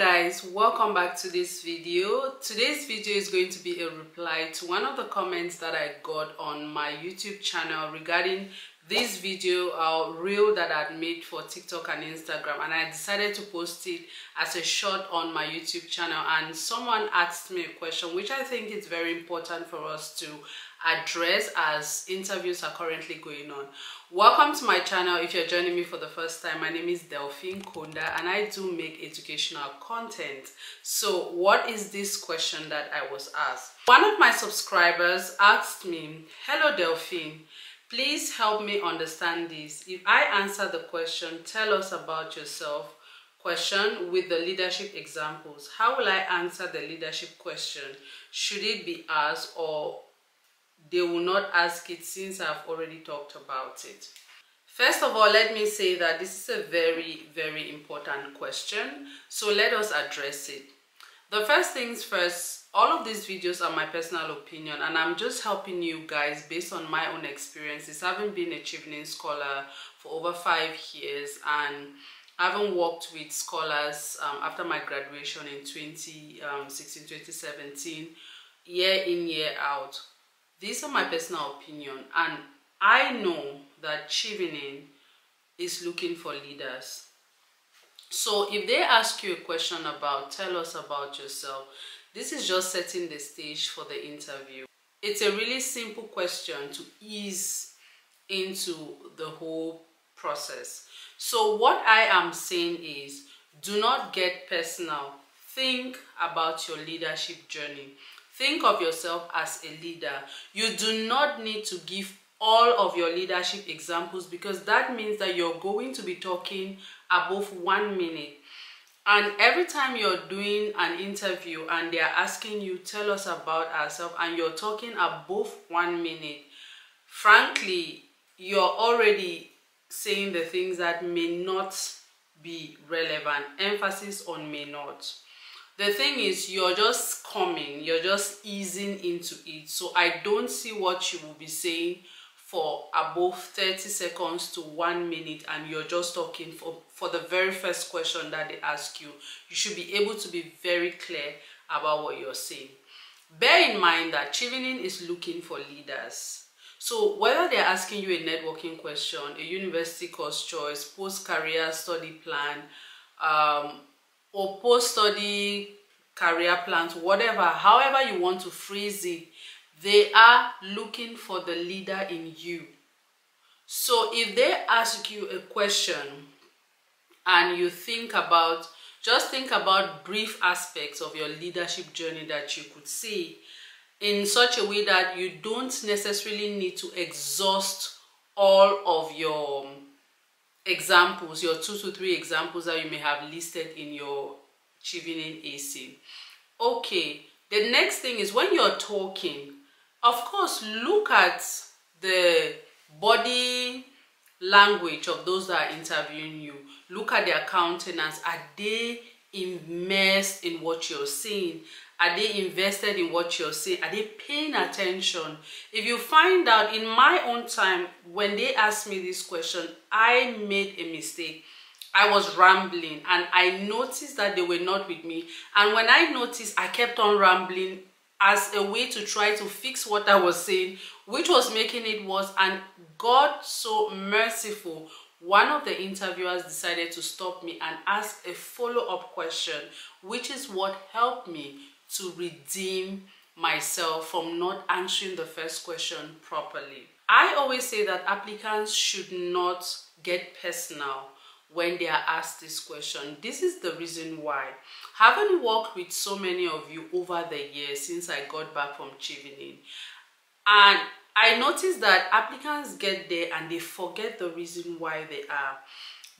guys welcome back to this video. Today's video is going to be a reply to one of the comments that i got on my youtube channel regarding this video uh, reel that I'd made for tiktok and instagram and i decided to post it as a short on my youtube channel and someone asked me a question which i think is very important for us to address as interviews are currently going on. Welcome to my channel if you're joining me for the first time. My name is delphine konda and i do make educational content. So what is this question that i was asked? One of my subscribers asked me hello delphine please help me understand this if i answer the question tell us about yourself question with the leadership examples how will i answer the leadership question should it be asked or they will not ask it since I've already talked about it. First of all, let me say that this is a very, very important question. So let us address it. The first things first, all of these videos are my personal opinion and I'm just helping you guys based on my own experiences. Having been a Chevening scholar for over five years and having worked with scholars um, after my graduation in 2016, um, 2017, year in, year out these are my personal opinion and I know that Chevening is looking for leaders. So if they ask you a question about, tell us about yourself, this is just setting the stage for the interview. It's a really simple question to ease into the whole process. So what I am saying is, do not get personal. Think about your leadership journey. Think of yourself as a leader. You do not need to give all of your leadership examples because that means that you're going to be talking above one minute. And every time you're doing an interview and they're asking you, tell us about ourselves, and you're talking above one minute, frankly, you're already saying the things that may not be relevant. Emphasis on may not the thing is you're just coming you're just easing into it so i don't see what you will be saying for above 30 seconds to one minute and you're just talking for for the very first question that they ask you you should be able to be very clear about what you're saying. Bear in mind that Chevening is looking for leaders. So whether they're asking you a networking question a university course choice post-career study plan um, or post-study career plans, whatever, however you want to phrase it, they are looking for the leader in you. So if they ask you a question and you think about, just think about brief aspects of your leadership journey that you could see in such a way that you don't necessarily need to exhaust all of your examples, your two to three examples that you may have listed in your Chevening AC. Okay, the next thing is when you're talking, of course, look at the body language of those that are interviewing you. Look at their countenance. Are they immersed in what you're saying? Are they invested in what you're saying? Are they paying attention? If you find out in my own time, when they asked me this question, I made a mistake. I was rambling and I noticed that they were not with me. And when I noticed, I kept on rambling as a way to try to fix what I was saying, which was making it worse. And God, so merciful, one of the interviewers decided to stop me and ask a follow-up question, which is what helped me to redeem myself from not answering the first question properly. I always say that applicants should not get personal when they are asked this question. This is the reason why. Having worked with so many of you over the years since I got back from Chevening, and I noticed that applicants get there and they forget the reason why they are.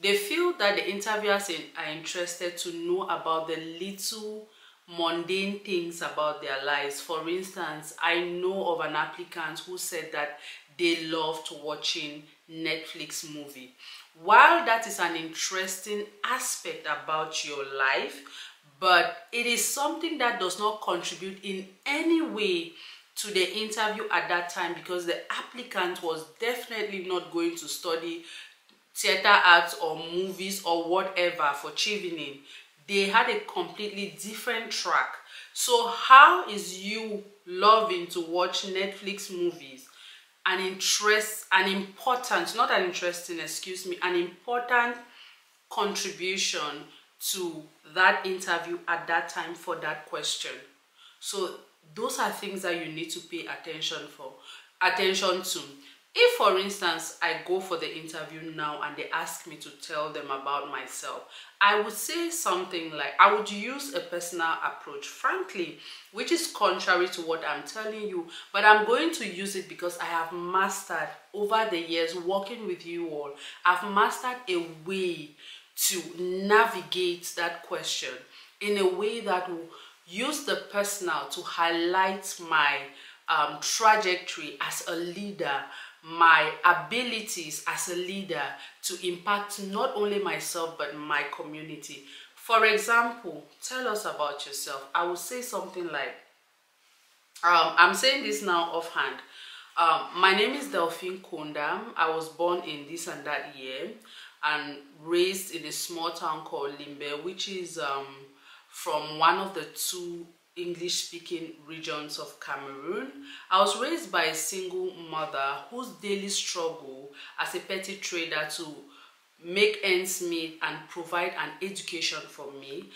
They feel that the interviewers are interested to know about the little mundane things about their lives. For instance, I know of an applicant who said that they loved watching Netflix movie. While that is an interesting aspect about your life, but it is something that does not contribute in any way to the interview at that time because the applicant was definitely not going to study theater arts or movies or whatever for Chevening they had a completely different track. So how is you loving to watch netflix movies? An interest an important not an interesting excuse me an important contribution to that interview at that time for that question. So those are things that you need to pay attention for attention to if for instance i go for the interview now and they ask me to tell them about myself i would say something like i would use a personal approach frankly which is contrary to what i'm telling you but i'm going to use it because i have mastered over the years working with you all i've mastered a way to navigate that question in a way that will use the personal to highlight my um, trajectory as a leader my abilities as a leader to impact not only myself but my community. For example, tell us about yourself. I will say something like, um, I'm saying this now offhand. Um, my name is Delphine Konda. I was born in this and that year and raised in a small town called Limbe, which is um, from one of the two English speaking regions of Cameroon. I was raised by a single mother whose daily struggle as a petty trader to make ends meet and provide an education for me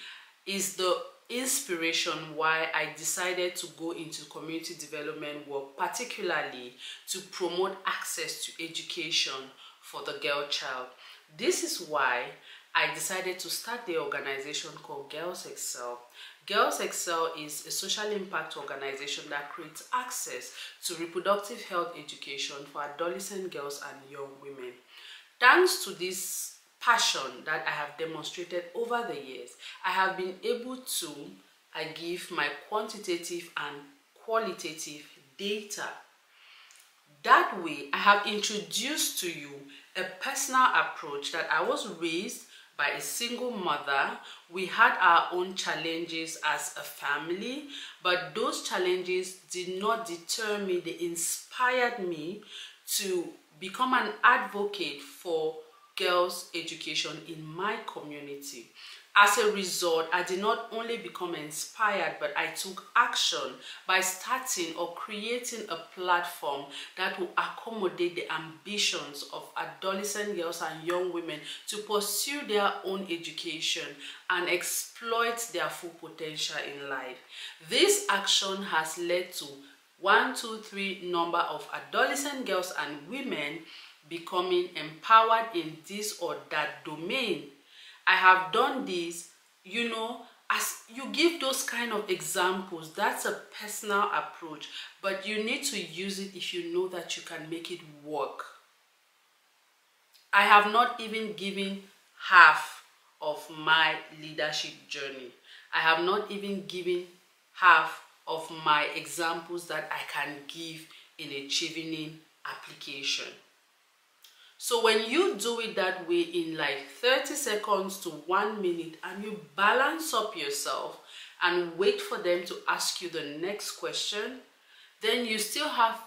is the inspiration why I decided to go into community development work, particularly to promote access to education for the girl child. This is why I decided to start the organization called Girls Excel Girls Excel is a social impact organization that creates access to reproductive health education for adolescent girls and young women. Thanks to this passion that I have demonstrated over the years, I have been able to I give my quantitative and qualitative data. That way, I have introduced to you a personal approach that I was raised by a single mother. We had our own challenges as a family, but those challenges did not deter me. They inspired me to become an advocate for girls' education in my community. As a result, I did not only become inspired, but I took action by starting or creating a platform that will accommodate the ambitions of adolescent girls and young women to pursue their own education and exploit their full potential in life. This action has led to one, two, three number of adolescent girls and women becoming empowered in this or that domain I have done this, you know, as you give those kind of examples, that's a personal approach, but you need to use it if you know that you can make it work. I have not even given half of my leadership journey. I have not even given half of my examples that I can give in a Chevening application. So when you do it that way in like 30 seconds to one minute and you balance up yourself and wait for them to ask you the next question, then you still have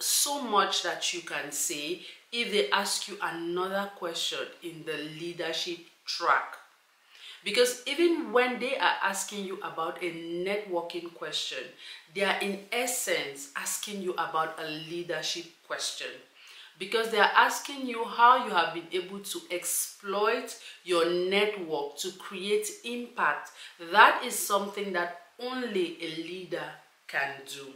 so much that you can say if they ask you another question in the leadership track. Because even when they are asking you about a networking question, they are in essence asking you about a leadership question because they are asking you how you have been able to exploit your network to create impact. That is something that only a leader can do.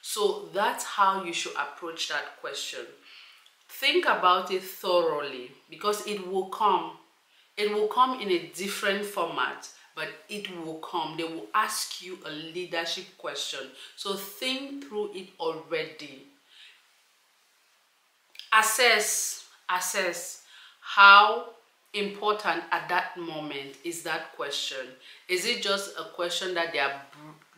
So that's how you should approach that question. Think about it thoroughly because it will come. It will come in a different format, but it will come. They will ask you a leadership question. So think through it already assess assess how important at that moment is that question. Is it just a question that they are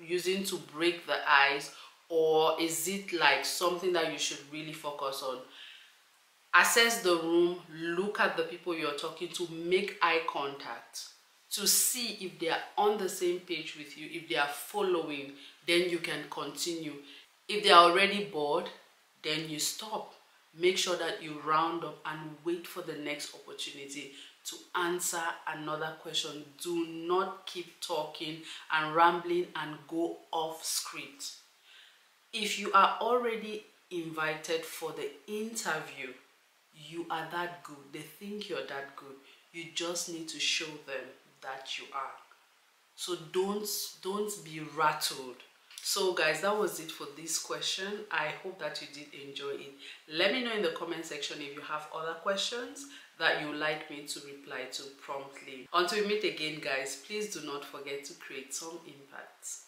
using to break the ice or is it like something that you should really focus on? Assess the room look at the people you're talking to make eye contact to see if they are on the same page with you if they are following then you can continue. If they are already bored then you stop make sure that you round up and wait for the next opportunity to answer another question. Do not keep talking and rambling and go off script. If you are already invited for the interview you are that good. They think you're that good. You just need to show them that you are. So don't don't be rattled so guys that was it for this question. I hope that you did enjoy it. Let me know in the comment section if you have other questions that you like me to reply to promptly. Until we meet again guys please do not forget to create some impact